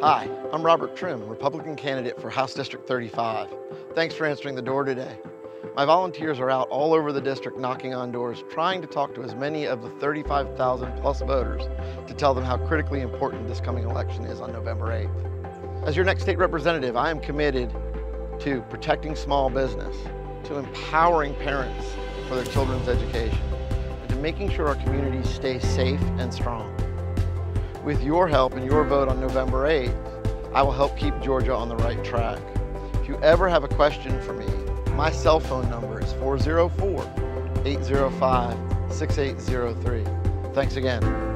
Hi, I'm Robert Trim, Republican candidate for House District 35. Thanks for answering the door today. My volunteers are out all over the district knocking on doors, trying to talk to as many of the 35,000 plus voters to tell them how critically important this coming election is on November 8th. As your next state representative, I am committed to protecting small business, to empowering parents for their children's education, and to making sure our communities stay safe and strong. With your help and your vote on November 8th, I will help keep Georgia on the right track. If you ever have a question for me, my cell phone number is 404 805 6803. Thanks again.